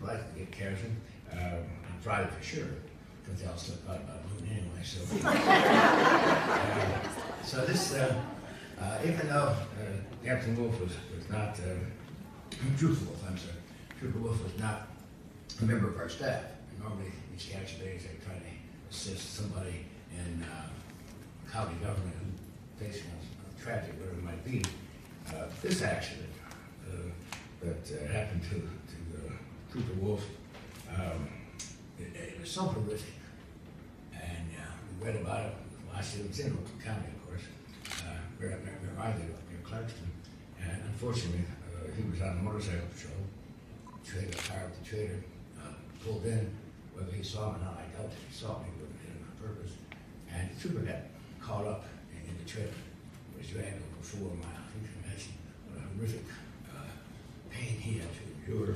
people like to get kerosene, um, on Friday for sure, because they'll slip out about noon anyway, so. Uh, So this, uh, uh, even though uh, Captain Wolf was, was not, uh, Trooper Wolf, I'm sorry, Trooper Wolf was not a member of our staff. Normally, these catch days, they try to assist somebody in uh, county government who facing a tragic, whatever it might be. Uh, This accident uh, that uh, happened to, to Trooper Wolf, um, it, it was so horrific. And uh, we read about it, watched it, it was in Oakland County, of course, uh, where, where I live, up near Clarkston. And unfortunately, uh, he was on a motorcycle patrol, trailer, car with the trailer, uh, pulled in, whether he saw him or not, I doubt that he saw me, but he did it on purpose. And the trooper got caught up in, in the trailer, was dragged over four miles. You can imagine what a horrific uh, pain he had to endure.